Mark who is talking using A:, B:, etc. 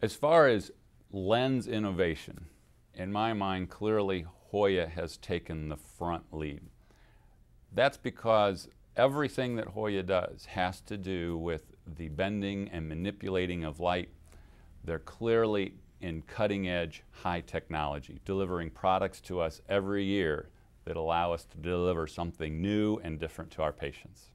A: As far as lens innovation, in my mind, clearly Hoya has taken the front lead. That's because everything that Hoya does has to do with the bending and manipulating of light. They're clearly in cutting edge high technology, delivering products to us every year that allow us to deliver something new and different to our patients.